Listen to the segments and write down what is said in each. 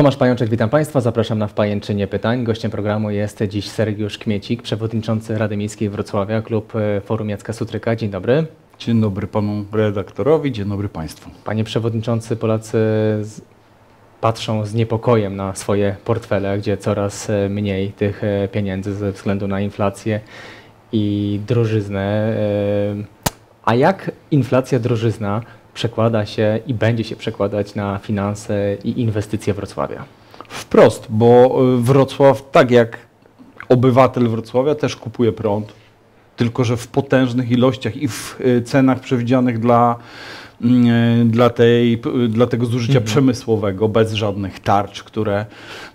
Tomasz Pajączek, witam Państwa. Zapraszam na wpajęczynie pytań. Gościem programu jest dziś Sergiusz Kmiecik, przewodniczący Rady Miejskiej Wrocławia, klub e, Forum Jacka Sutryka. Dzień dobry. Dzień dobry panu redaktorowi, dzień dobry państwu. Panie przewodniczący, Polacy z... patrzą z niepokojem na swoje portfele, gdzie coraz e, mniej tych e, pieniędzy ze względu na inflację i drożyznę. A jak inflacja, drożyzna przekłada się i będzie się przekładać na finanse i inwestycje Wrocławia? Wprost, bo y, Wrocław, tak jak obywatel Wrocławia, też kupuje prąd, tylko że w potężnych ilościach i w y, cenach przewidzianych dla, mm, y, dla, tej, dla tego zużycia mhm. przemysłowego, bez żadnych tarcz, które,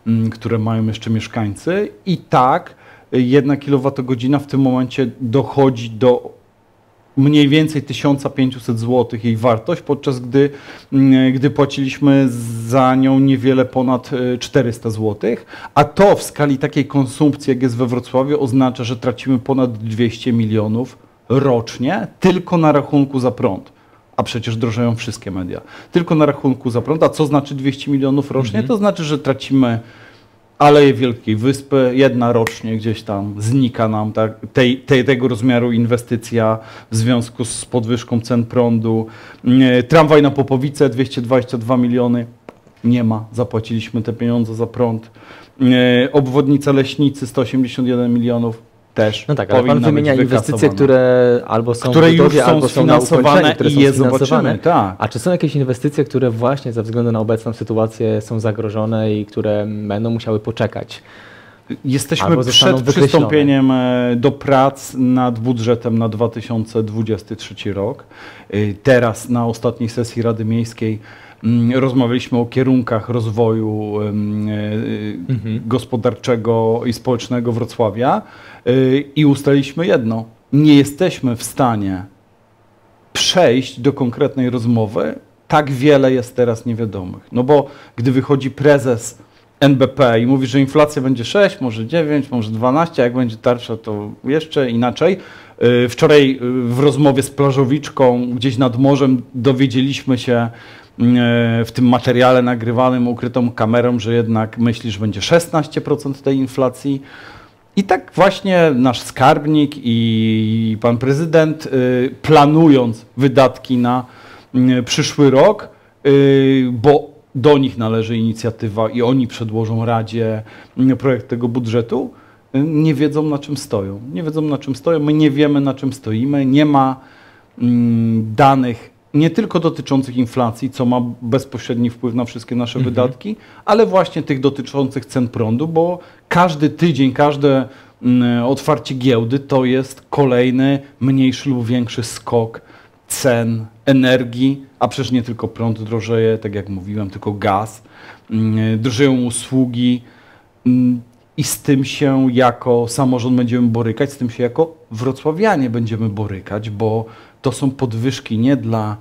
mm, które mają jeszcze mieszkańcy. I tak jedna kilowatogodzina w tym momencie dochodzi do mniej więcej 1500 zł jej wartość, podczas gdy, mm, gdy płaciliśmy za nią niewiele ponad 400 e, zł, a to w skali takiej konsumpcji, jak jest we Wrocławiu, oznacza, że tracimy ponad 200 milionów rocznie tylko na rachunku za prąd. A przecież drożeją wszystkie media. Tylko na rachunku za prąd. A co znaczy 200 milionów rocznie? Mhm. To znaczy, że tracimy Aleje Wielkiej Wyspy, jedna rocznie gdzieś tam znika nam tak, tej, tej, tego rozmiaru inwestycja w związku z podwyżką cen prądu. Tramwaj na Popowice 222 miliony, nie ma, zapłaciliśmy te pieniądze za prąd. Obwodnica Leśnicy 181 milionów, też. No tak, ale pan wymienia inwestycje, które albo są które w budowie, już są albo sfinansowane które i je zobaczymy. Tak. A czy są jakieś inwestycje, które właśnie ze względu na obecną sytuację są zagrożone i które będą musiały poczekać? Jesteśmy przed przystąpieniem e, do prac nad budżetem na 2023 rok. E, teraz na ostatniej sesji Rady Miejskiej rozmawialiśmy o kierunkach rozwoju e, mhm. gospodarczego i społecznego Wrocławia. Y, i ustaliliśmy jedno. Nie jesteśmy w stanie przejść do konkretnej rozmowy. Tak wiele jest teraz niewiadomych. No bo gdy wychodzi prezes NBP i mówi, że inflacja będzie 6, może 9, może 12, a jak będzie tarcza, to jeszcze inaczej. Y, wczoraj w rozmowie z plażowiczką gdzieś nad morzem dowiedzieliśmy się w tym materiale nagrywanym ukrytą kamerą, że jednak myśli, że będzie 16% tej inflacji. I tak właśnie nasz skarbnik i pan prezydent, y, planując wydatki na przyszły rok, y, bo do nich należy inicjatywa i oni przedłożą Radzie projekt tego budżetu, nie wiedzą na czym stoją. Nie wiedzą na czym stoją, my nie wiemy na czym stoimy, nie ma danych nie tylko dotyczących inflacji, co ma bezpośredni wpływ na wszystkie nasze mhm. wydatki, ale właśnie tych dotyczących cen prądu, bo każdy tydzień, każde mm, otwarcie giełdy to jest kolejny mniejszy lub większy skok cen energii, a przecież nie tylko prąd drożeje, tak jak mówiłem, tylko gaz, mm, drożeją usługi mm, i z tym się jako samorząd będziemy borykać, z tym się jako wrocławianie będziemy borykać, bo to są podwyżki nie dla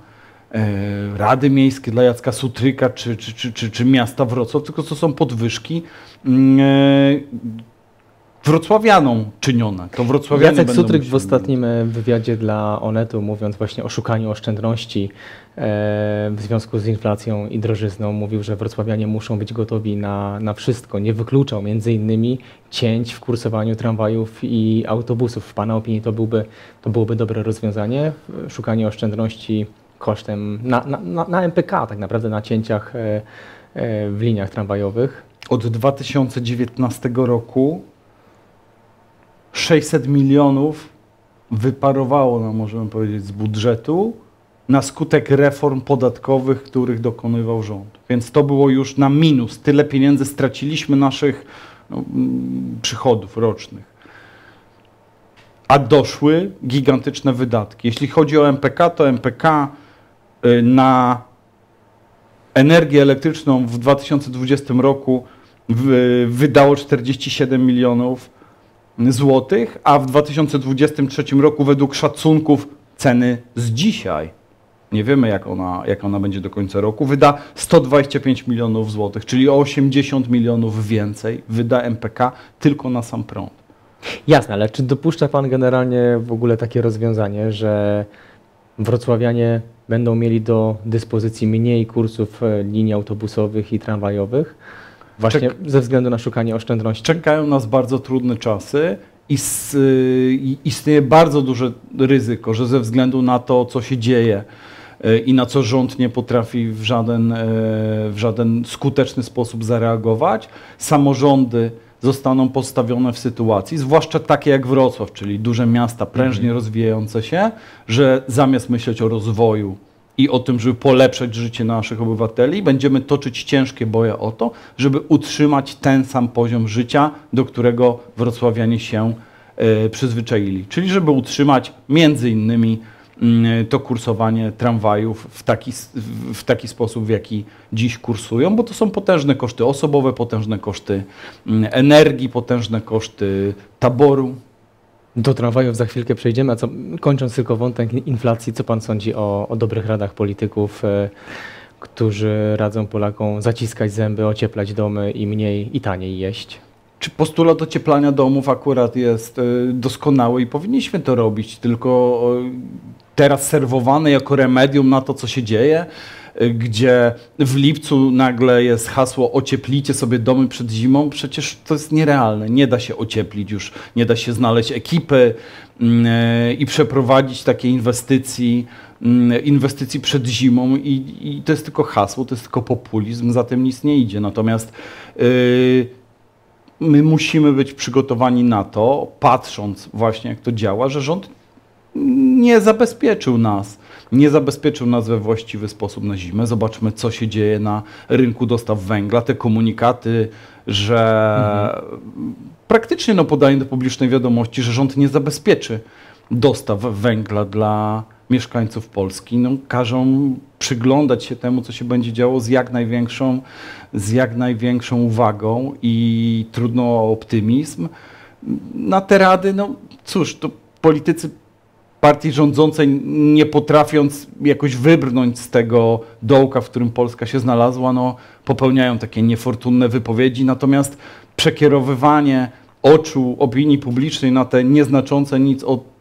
e, Rady Miejskiej, dla Jacka Sutryka czy, czy, czy, czy, czy miasta Wrocław, tylko to są podwyżki mm, e, wrocławianom czynione. To wrocławianie Jacek Sutryk w ostatnim e, wywiadzie dla Onetu, mówiąc właśnie o szukaniu oszczędności w związku z inflacją i drożyzną, mówił, że wrocławianie muszą być gotowi na, na wszystko. Nie wykluczał między innymi cięć w kursowaniu tramwajów i autobusów. W Pana opinii to, byłby, to byłoby dobre rozwiązanie? Szukanie oszczędności kosztem na, na, na MPK, tak naprawdę na cięciach e, e, w liniach tramwajowych? Od 2019 roku 600 milionów wyparowało nam, możemy powiedzieć, z budżetu na skutek reform podatkowych, których dokonywał rząd. Więc to było już na minus. Tyle pieniędzy straciliśmy naszych no, mm, przychodów rocznych. A doszły gigantyczne wydatki. Jeśli chodzi o MPK, to MPK y, na energię elektryczną w 2020 roku wydało 47 milionów złotych, a w 2023 roku według szacunków ceny z dzisiaj, nie wiemy jak ona, jak ona będzie do końca roku, wyda 125 milionów złotych, czyli o 80 milionów więcej wyda MPK tylko na sam prąd. Jasne, ale czy dopuszcza Pan generalnie w ogóle takie rozwiązanie, że wrocławianie będą mieli do dyspozycji mniej kursów e, linii autobusowych i tramwajowych, Właśnie Czek ze względu na szukanie oszczędności. Czekają nas bardzo trudne czasy i istnieje bardzo duże ryzyko, że ze względu na to, co się dzieje e, i na co rząd nie potrafi w żaden, e, w żaden skuteczny sposób zareagować, samorządy zostaną postawione w sytuacji, zwłaszcza takie jak Wrocław, czyli duże miasta prężnie mhm. rozwijające się, że zamiast myśleć o rozwoju i o tym, żeby polepszać życie naszych obywateli, będziemy toczyć ciężkie boje o to, żeby utrzymać ten sam poziom życia, do którego wrocławianie się y, przyzwyczaili. Czyli żeby utrzymać między innymi y, to kursowanie tramwajów w taki, w taki sposób, w jaki dziś kursują, bo to są potężne koszty osobowe, potężne koszty y, energii, potężne koszty taboru. Do tramwajów za chwilkę przejdziemy, a co, kończąc tylko wątek inflacji, co pan sądzi o, o dobrych radach polityków, e, którzy radzą Polakom zaciskać zęby, ocieplać domy i mniej i taniej jeść? Czy postulat ocieplania domów akurat jest e, doskonały i powinniśmy to robić, tylko teraz serwowane jako remedium na to, co się dzieje? Gdzie w lipcu nagle jest hasło ocieplicie sobie domy przed zimą, przecież to jest nierealne. Nie da się ocieplić już, nie da się znaleźć ekipy mm, i przeprowadzić takiej inwestycji, mm, inwestycji przed zimą i, i, to jest tylko hasło, to jest tylko populizm, za tym nic nie idzie. Natomiast yy, my musimy być przygotowani na to, patrząc właśnie jak to działa, że rząd nie zabezpieczył nas nie zabezpieczył nas we właściwy sposób na zimę. Zobaczmy, co się dzieje na rynku dostaw węgla. Te komunikaty, że mhm. praktycznie no, podają do publicznej wiadomości, że rząd nie zabezpieczy dostaw węgla dla mieszkańców Polski. No, każą przyglądać się temu, co się będzie działo z jak największą, z jak największą uwagą i trudno o optymizm. Na te rady, no cóż, to politycy partii rządzącej, nie potrafiąc jakoś wybrnąć z tego dołka, w którym Polska się znalazła, no, popełniają takie niefortunne wypowiedzi. Natomiast przekierowywanie oczu opinii publicznej na te nieznaczące nic od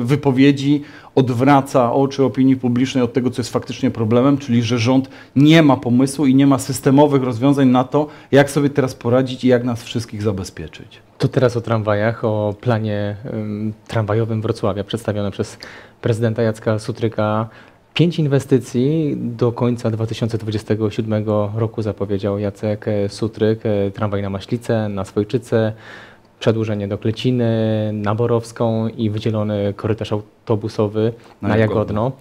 wypowiedzi odwraca oczy opinii publicznej od tego, co jest faktycznie problemem, czyli że rząd nie ma pomysłu i nie ma systemowych rozwiązań na to, jak sobie teraz poradzić i jak nas wszystkich zabezpieczyć. To teraz o tramwajach, o planie um, tramwajowym Wrocławia przedstawione przez prezydenta Jacka Sutryka. Pięć inwestycji do końca 2027 roku zapowiedział Jacek Sutryk. Tramwaj na Maślicę, na Swojczycę, przedłużenie do Kleciny, na Borowską i wydzielony korytarz autobusowy na, na Jagodno. Jagodno.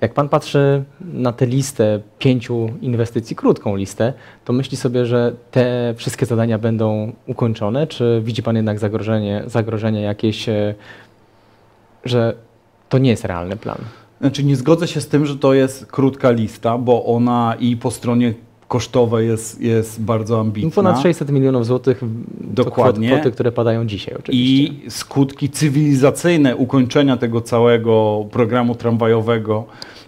Jak pan patrzy na tę listę pięciu inwestycji, krótką listę, to myśli sobie, że te wszystkie zadania będą ukończone, czy widzi pan jednak zagrożenie, zagrożenie jakieś, e, że to nie jest realny plan? Znaczy nie zgodzę się z tym, że to jest krótka lista, bo ona i po stronie kosztowe jest, jest bardzo ambitna. Ponad 600 milionów złotych Dokładnie. to kwoty, które padają dzisiaj oczywiście. I skutki cywilizacyjne ukończenia tego całego programu tramwajowego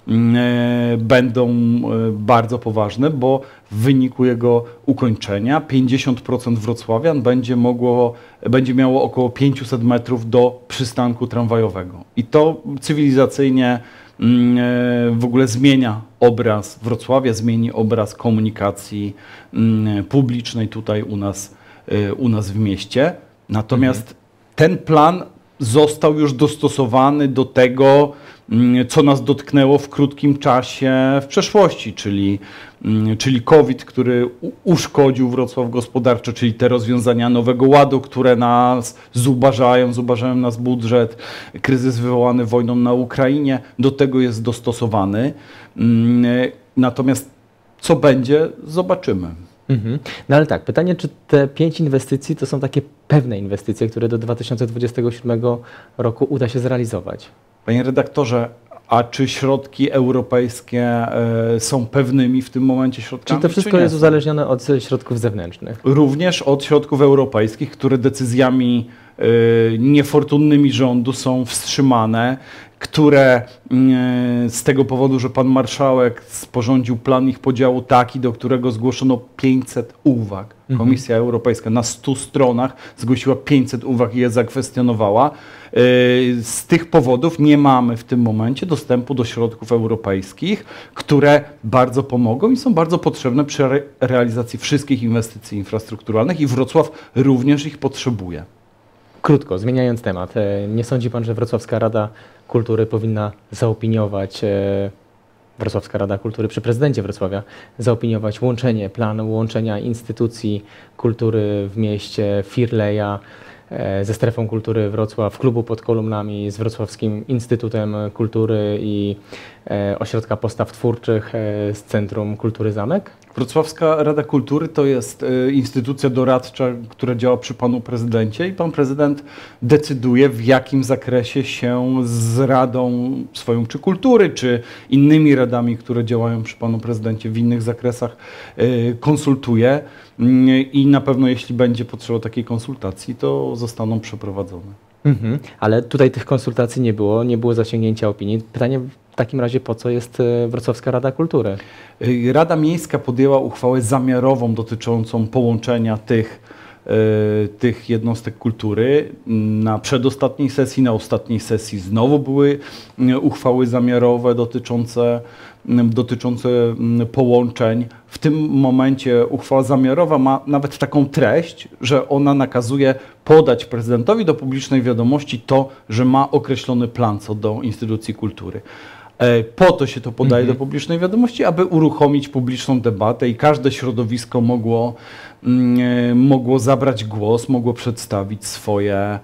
e, będą e, bardzo poważne, bo w wyniku jego ukończenia 50% wrocławian będzie, mogło, będzie miało około 500 metrów do przystanku tramwajowego. I to cywilizacyjnie w ogóle zmienia obraz Wrocławia, zmieni obraz komunikacji mm, publicznej tutaj u nas, e, u nas w mieście. Natomiast mhm. ten plan został już dostosowany do tego, mm, co nas dotknęło w krótkim czasie w przeszłości, czyli, mm, czyli COVID, który uszkodził Wrocław gospodarczo, czyli te rozwiązania Nowego Ładu, które nas zubażają, zubażają nas budżet, kryzys wywołany wojną na Ukrainie, do tego jest dostosowany. Mm, natomiast co będzie, zobaczymy. Mhm. No ale tak, pytanie, czy te pięć inwestycji to są takie pewne inwestycje, które do 2027 roku uda się zrealizować? Panie redaktorze, a czy środki europejskie y, są pewnymi w tym momencie środkami? Czy to wszystko czy jest uzależnione od środków zewnętrznych? Również od środków europejskich, które decyzjami niefortunnymi rządu są wstrzymane które mm, z tego powodu, że pan marszałek sporządził plan ich podziału taki, do którego zgłoszono 500 uwag. Mhm. Komisja Europejska na 100 stronach zgłosiła 500 uwag i je zakwestionowała. Y, z tych powodów nie mamy w tym momencie dostępu do środków europejskich, które bardzo pomogą i są bardzo potrzebne przy realizacji wszystkich inwestycji infrastrukturalnych i Wrocław również ich potrzebuje. Krótko, zmieniając temat, e, nie sądzi Pan, że Wrocławska Rada Kultury powinna zaopiniować, e, Wrocławska Rada Kultury przy prezydencie Wrocławia, zaopiniować łączenie, plan łączenia instytucji kultury w mieście, Firleja, e, ze Strefą Kultury Wrocław, klubu pod kolumnami, z Wrocławskim Instytutem Kultury i Ośrodka Postaw Twórczych, z Centrum Kultury Zamek? Wrocławska Rada Kultury to jest e, instytucja doradcza, która działa przy panu prezydencie i pan prezydent decyduje w jakim zakresie się z Radą swoją czy kultury, czy innymi radami, które działają przy panu prezydencie w innych zakresach e, konsultuje mm, i na pewno jeśli będzie potrzeba takiej konsultacji, to zostaną przeprowadzone. Mhm, ale tutaj tych konsultacji nie było, nie było zasięgnięcia opinii. Pytanie w takim razie po co jest e, Wrocławska Rada Kultury? E, Rada Miejska podjęła uchwałę zamiarową dotyczącą połączenia tych, tych jednostek kultury. Na przedostatniej sesji, na ostatniej sesji znowu były uchwały zamiarowe dotyczące, dotyczące połączeń. W tym momencie uchwała zamiarowa ma nawet taką treść, że ona nakazuje podać prezydentowi do publicznej wiadomości to, że ma określony plan co do instytucji kultury. E, po to się to podaje mhm. do publicznej wiadomości, aby uruchomić publiczną debatę i każde środowisko mogło, mm, e, mogło zabrać głos, mogło przedstawić swoje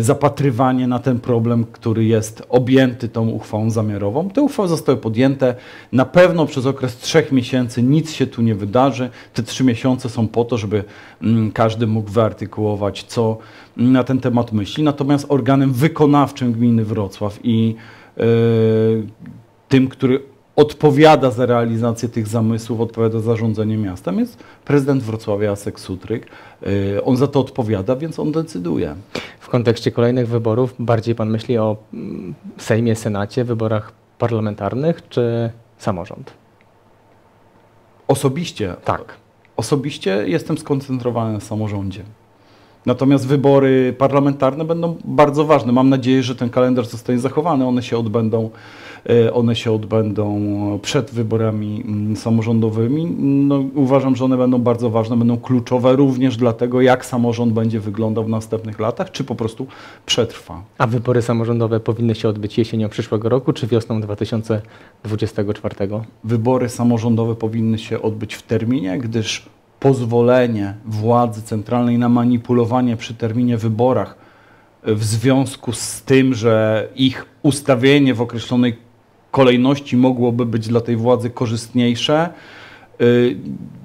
zapatrywanie na ten problem, który jest objęty tą uchwałą zamiarową. Te uchwały zostały podjęte. Na pewno przez okres trzech miesięcy nic się tu nie wydarzy. Te trzy miesiące są po to, żeby mm, każdy mógł wyartykułować, co na ten temat myśli. Natomiast organem wykonawczym gminy Wrocław i tym, który odpowiada za realizację tych zamysłów, odpowiada za zarządzanie miastem, jest prezydent Wrocławia Asek Sutryk. Y, on za to odpowiada, więc on decyduje. W kontekście kolejnych wyborów bardziej pan myśli o mm, Sejmie, Senacie, wyborach parlamentarnych czy samorząd? Osobiście? Tak. Osobiście jestem skoncentrowany na samorządzie. Natomiast wybory parlamentarne będą bardzo ważne. Mam nadzieję, że ten kalendarz zostanie zachowany. One się odbędą, one się odbędą przed wyborami mm, samorządowymi. No, uważam, że one będą bardzo ważne, będą kluczowe również dla tego, jak samorząd będzie wyglądał w następnych latach, czy po prostu przetrwa. A wybory samorządowe powinny się odbyć jesienią przyszłego roku, czy wiosną 2024? Wybory samorządowe powinny się odbyć w terminie, gdyż pozwolenie władzy centralnej na manipulowanie przy terminie wyborach w związku z tym, że ich ustawienie w określonej kolejności mogłoby być dla tej władzy korzystniejsze, y,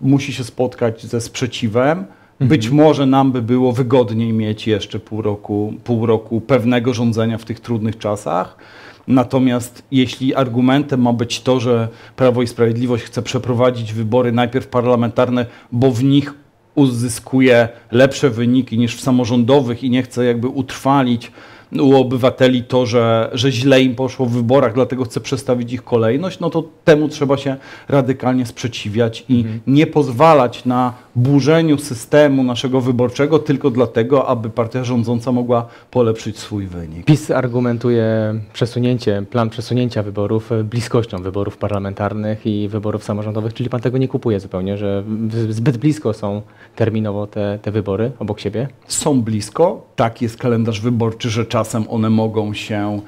musi się spotkać ze sprzeciwem. Mhm. Być może nam by było wygodniej mieć jeszcze pół roku, pół roku pewnego rządzenia w tych trudnych czasach. Natomiast jeśli argumentem ma być to, że Prawo i Sprawiedliwość chce przeprowadzić wybory najpierw parlamentarne, bo w nich uzyskuje lepsze wyniki niż w samorządowych i nie chce jakby utrwalić u obywateli to, że, że źle im poszło w wyborach, dlatego chce przestawić ich kolejność, no to temu trzeba się radykalnie sprzeciwiać i mhm. nie pozwalać na burzeniu systemu naszego wyborczego tylko dlatego, aby partia rządząca mogła polepszyć swój wynik. PiS argumentuje przesunięcie, plan przesunięcia wyborów bliskością wyborów parlamentarnych i wyborów samorządowych, czyli pan tego nie kupuje zupełnie, że zbyt blisko są terminowo te, te wybory obok siebie? Są blisko, tak jest kalendarz wyborczy, że czasem one mogą się,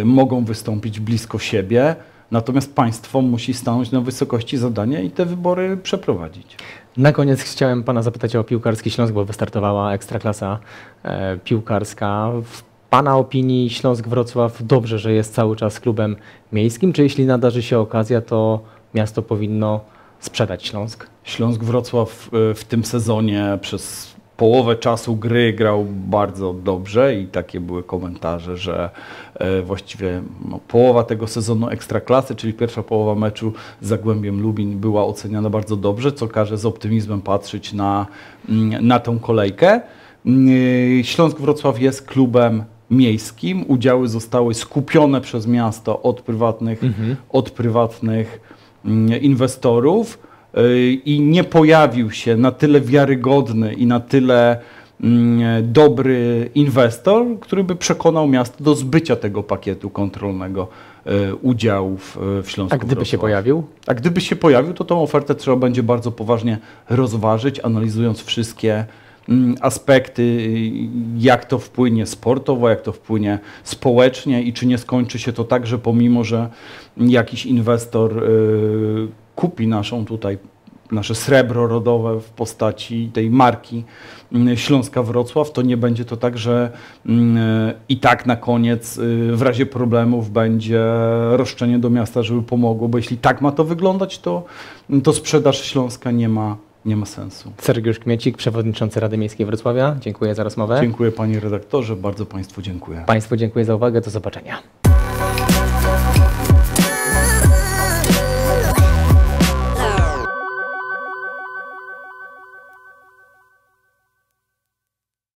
y, mogą wystąpić blisko siebie, natomiast państwo musi stanąć na wysokości zadania i te wybory przeprowadzić. Na koniec chciałem Pana zapytać o piłkarski Śląsk, bo wystartowała ekstraklasa e, piłkarska. W Pana opinii Śląsk Wrocław dobrze, że jest cały czas klubem miejskim, czy jeśli nadarzy się okazja, to miasto powinno sprzedać Śląsk? Śląsk Wrocław e, w tym sezonie przez połowę czasu gry grał bardzo dobrze i takie były komentarze, że e, właściwie no, połowa tego sezonu Ekstraklasy, czyli pierwsza połowa meczu z Zagłębiem Lubin była oceniana bardzo dobrze, co każe z optymizmem patrzeć na, mm, na tą kolejkę. Śląsk Wrocław jest klubem miejskim. Udziały zostały skupione przez miasto od prywatnych, mhm. od prywatnych mm, inwestorów i nie pojawił się na tyle wiarygodny i na tyle mm, dobry inwestor, który by przekonał miasto do zbycia tego pakietu kontrolnego y, udziałów y, w Śląsku. A gdyby Wrocław. się pojawił? A gdyby się pojawił, to tą ofertę trzeba będzie bardzo poważnie rozważyć, analizując wszystkie Mm, aspekty, jak to wpłynie sportowo, jak to wpłynie społecznie i czy nie skończy się to tak, że pomimo, że jakiś inwestor y, kupi naszą tutaj nasze srebro rodowe w postaci tej marki mm, Śląska Wrocław, to nie będzie to tak, że mm, i tak na koniec y, w razie problemów będzie roszczenie do miasta, żeby pomogło, bo jeśli tak ma to wyglądać, to, to sprzedaż Śląska nie ma nie ma sensu. Sergiusz Kmiecik, przewodniczący Rady Miejskiej Wrocławia. Dziękuję za rozmowę. Dziękuję panie redaktorze, bardzo państwu dziękuję. Państwu dziękuję za uwagę, do zobaczenia.